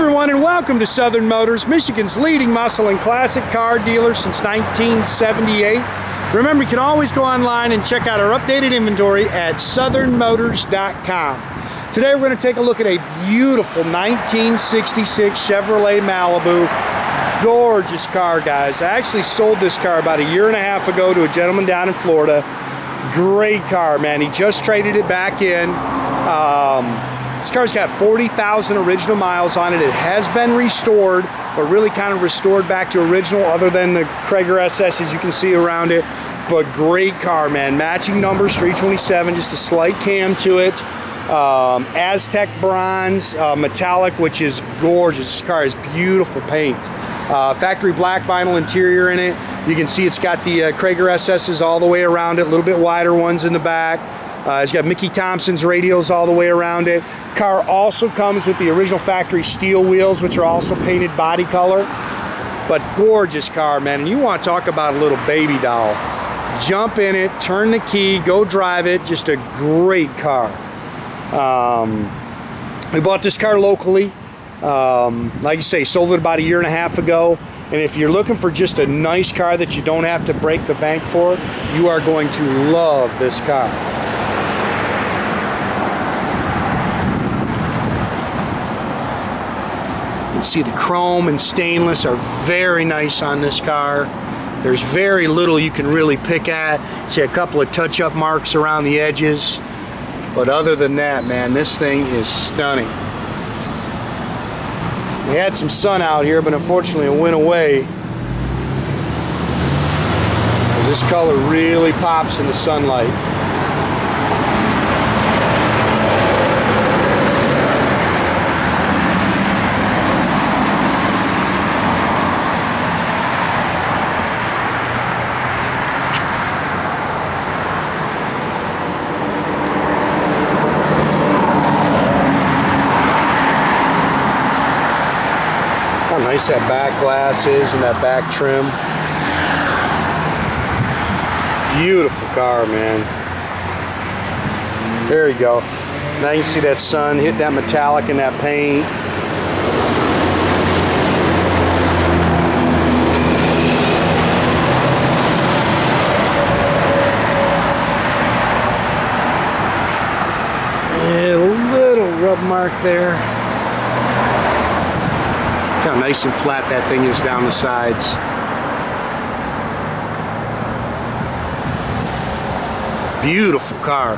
everyone, and welcome to Southern Motors, Michigan's leading muscle and classic car dealer since 1978. Remember, you can always go online and check out our updated inventory at southernmotors.com. Today, we're going to take a look at a beautiful 1966 Chevrolet Malibu. Gorgeous car, guys. I actually sold this car about a year and a half ago to a gentleman down in Florida. Great car, man. He just traded it back in. Um, this car's got 40,000 original miles on it. It has been restored, but really kind of restored back to original other than the Cragar SSs you can see around it. But great car, man. Matching numbers, 327, just a slight cam to it. Um, Aztec bronze, uh, metallic, which is gorgeous. This car has beautiful paint. Uh, factory black vinyl interior in it. You can see it's got the uh, Cragar SSs all the way around it, a little bit wider ones in the back. Uh, it's got Mickey Thompson's radials all the way around it. Car also comes with the original factory steel wheels, which are also painted body color. But gorgeous car, man. And you want to talk about a little baby doll. Jump in it, turn the key, go drive it. Just a great car. Um, we bought this car locally. Um, like I say, sold it about a year and a half ago. And if you're looking for just a nice car that you don't have to break the bank for, you are going to love this car. Can see the chrome and stainless are very nice on this car. There's very little you can really pick at. See a couple of touch-up marks around the edges. But other than that, man, this thing is stunning. We had some sun out here, but unfortunately it went away. As this color really pops in the sunlight. Nice that back glass is and that back trim. Beautiful car, man. There you go. Now you can see that sun hit that metallic and that paint. a little rub mark there how nice and flat that thing is down the sides. Beautiful car.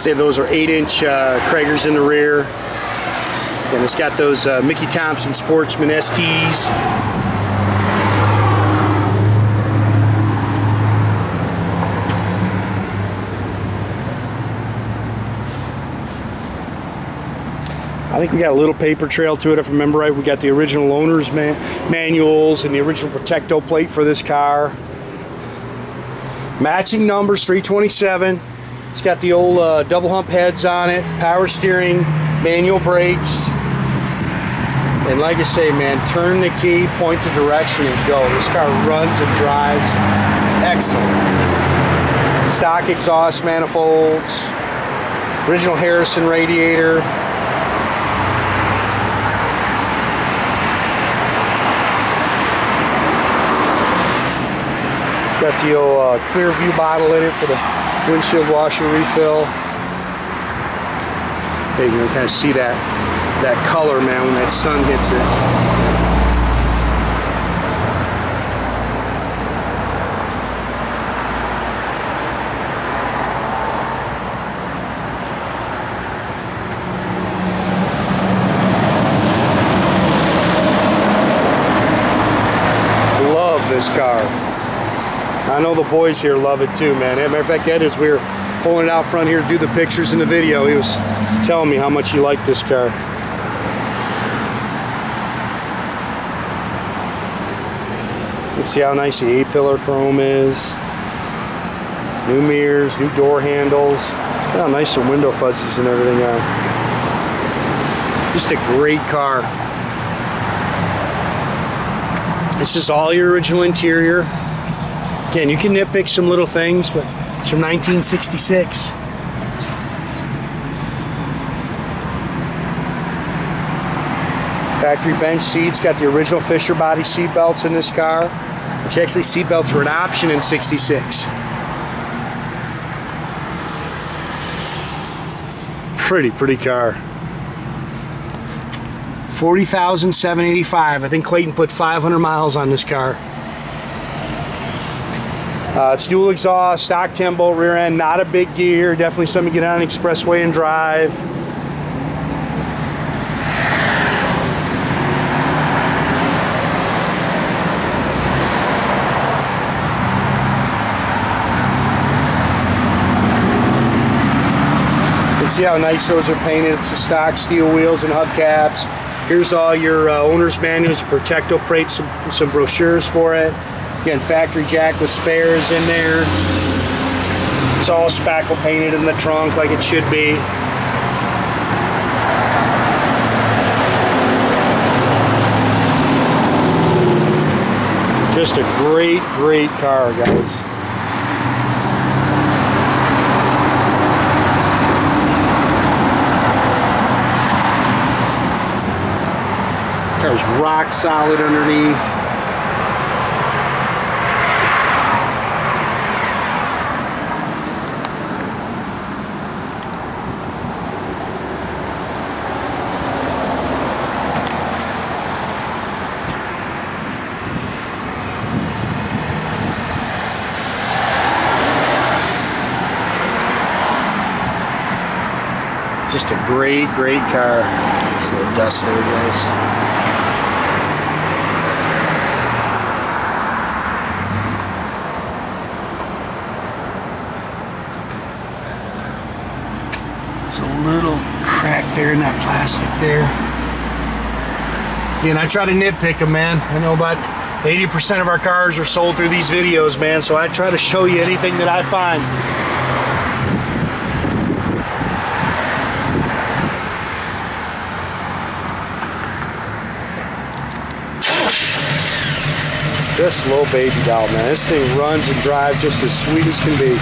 Say those are 8-inch uh, Cragars in the rear. And it's got those uh, Mickey Thompson Sportsman STs. I think we got a little paper trail to it if I remember right. We got the original owner's man manuals and the original Protect-O-Plate for this car. Matching numbers 327. It's got the old uh, double hump heads on it, power steering, manual brakes. And like I say, man, turn the key, point the direction, and go. This car runs and drives excellent. Stock exhaust manifolds, original Harrison radiator. Got the old uh, Clearview bottle in it for the windshield washer refill. There you can kind of see that that color, man, when that sun hits it. Love this car. I know the boys here love it too, man. As matter of fact, Ed, as we were pulling it out front here to do the pictures and the video, he was telling me how much he liked this car. You see how nice the A-pillar chrome is. New mirrors, new door handles. How nice the window fuzzies and everything are. Just a great car. This is all your original interior. Again, you can nitpick some little things, but it's from 1966. Factory bench seats, got the original Fisher body seat belts in this car, which actually seat belts were an option in 66. Pretty, pretty car. 40,785. I think Clayton put 500 miles on this car. Uh, it's dual exhaust, stock 10 bolt rear end, not a big gear. Definitely something to get on an expressway and drive. see how nice those are painted. It's the stock steel wheels and hubcaps. Here's all your uh, owner's manuals, Protect-O-Plates, some, some brochures for it. Again, factory jack with spares in there. It's all spackle painted in the trunk like it should be. Just a great, great car, guys. Car's rock solid underneath. Just a great, great car. There's a little dust there, guys. There's a little crack there in that plastic there. Again, I try to nitpick them, man. I know about 80% of our cars are sold through these videos, man, so I try to show you anything that I find. This little baby doll, man. This thing runs and drives just as sweet as can be.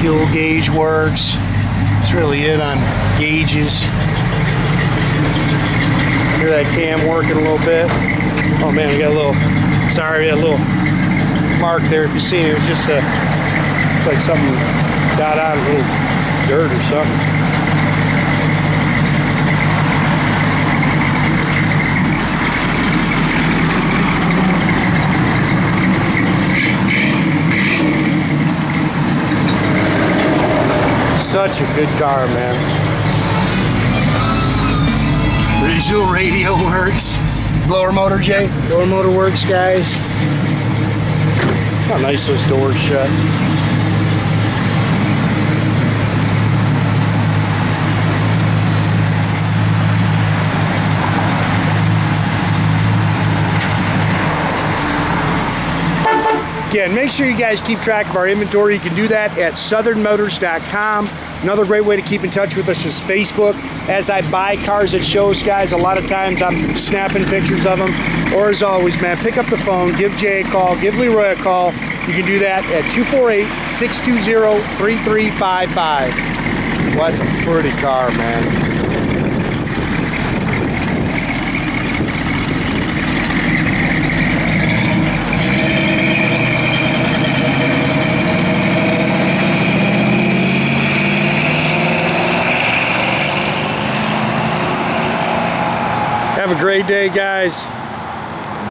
fuel gauge works. That's really it on gauges. Hear that cam working a little bit. Oh man, we got a little, sorry, a little mark there. If you see it, it was just a, it's like something got on a little dirt or something. Such a good car, man. Visual radio works. Blower motor, Jay. Blower motor works, guys. How nice those doors shut. Again, make sure you guys keep track of our inventory. You can do that at southernmotors.com. Another great way to keep in touch with us is Facebook. As I buy cars at shows, guys, a lot of times I'm snapping pictures of them. Or as always, man, pick up the phone, give Jay a call, give Leroy a call. You can do that at 248-620-3355. Well, that's a pretty car, man. Have great day, guys.